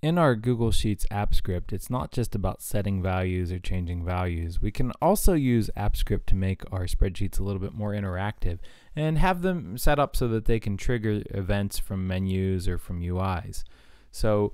in our Google Sheets app script, it's not just about setting values or changing values. We can also use app script to make our spreadsheets a little bit more interactive and have them set up so that they can trigger events from menus or from UIs. So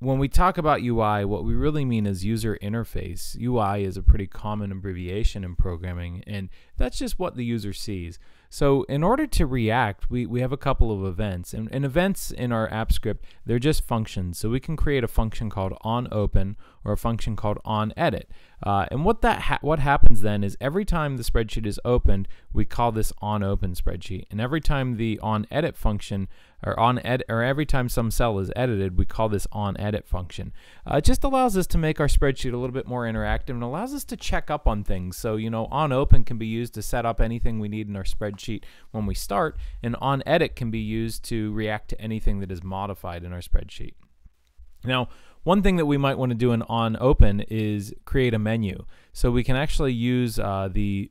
when we talk about UI, what we really mean is user interface. UI is a pretty common abbreviation in programming, and that's just what the user sees. So in order to react, we, we have a couple of events. And, and events in our app script, they're just functions. So we can create a function called onOpen or a function called onEdit. Uh, and what that ha what happens then is every time the spreadsheet is opened, we call this onOpen spreadsheet. And every time the onEdit function or on ed or every time some cell is edited, we call this onEdit function. Uh, it just allows us to make our spreadsheet a little bit more interactive and allows us to check up on things. So you know, onOpen can be used to set up anything we need in our spreadsheet spreadsheet when we start, and on edit can be used to react to anything that is modified in our spreadsheet. Now, one thing that we might want to do in on open is create a menu. So we can actually use uh, the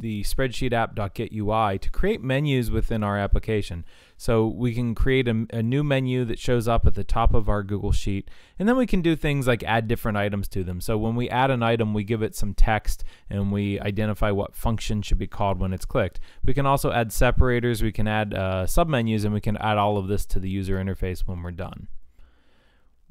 the spreadsheet app.getUI to create menus within our application. So we can create a, a, new menu that shows up at the top of our Google Sheet, and then we can do things like add different items to them. So when we add an item, we give it some text and we identify what function should be called when it's clicked. We can also add separators, we can add uh, submenus, and we can add all of this to the user interface when we're done.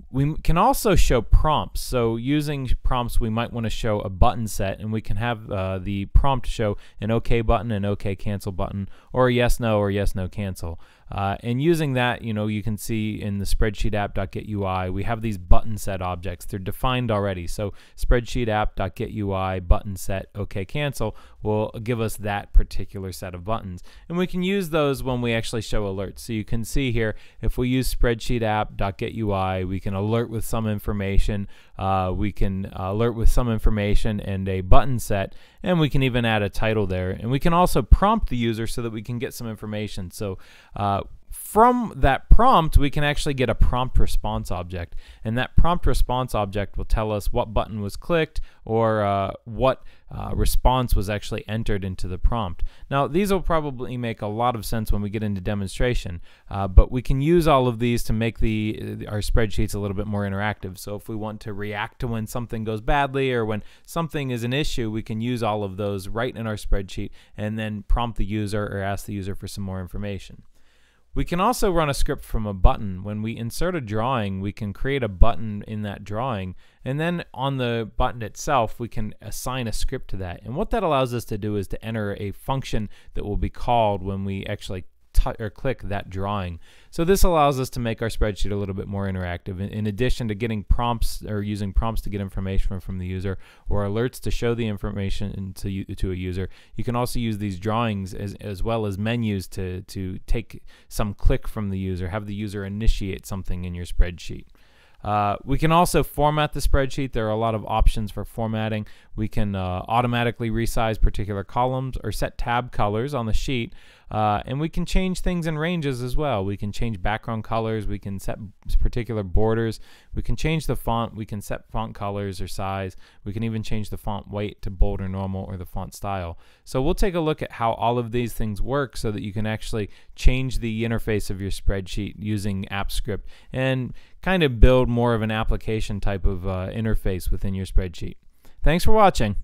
We can also show prompts. So using prompts, we might want to show a button set, and we can have uh, the prompt show an OK button, an OK cancel button, or a yes no or yes no cancel. Uh, and using that, you know, you can see in the spreadsheet app.getUI, we have these button set objects. They're defined already. So spreadsheet app.getUI button set OK cancel will give us that particular set of buttons. And we can use those when we actually show alerts. So you can see here, if we use spreadsheet app.getUI, we can alert with some information. Uh, we can alert with some information and a button set, and we can even add a title there. And we can also prompt the user so that we can get some information. So uh, from that prompt, we can actually get a prompt response object. And that prompt response object will tell us what button was clicked or uh, what uh, response was actually entered into the prompt. Now, these will probably make a lot of sense when we get into demonstration, uh, but we can use all of these to make the our spreadsheets a little bit more interactive. So if we want to react to when something goes badly or when something is an issue, we can use all of those right in our spreadsheet and then prompt the user or ask the user for some more information. We can also run a script from a button. When we insert a drawing, we can create a button in that drawing, and then on the button itself, we can assign a script to that. And what that allows us to do is to enter a function that will be called when we actually or click that drawing. So this allows us to make our spreadsheet a little bit more interactive. In, in, addition to getting prompts or using prompts to get information from the user or alerts to show the information to, to a user, you can also use these drawings as, as well as menus to, to take some click from the user, have the user initiate something in your spreadsheet. Uh, we can also format the spreadsheet. There are a lot of options for formatting. We can uh, automatically resize particular columns or set tab colors on the sheet. Uh, and we can change things in ranges as well. We can change background colors. We can set particular borders. We can change the font. We can set font colors or size. We can even change the font weight to bold or normal or the font style. So we'll take a look at how all of these things work so that you can actually change the interface of your spreadsheet using AppScript and kind of build more of an application type of uh, interface within your spreadsheet. Thanks for watching.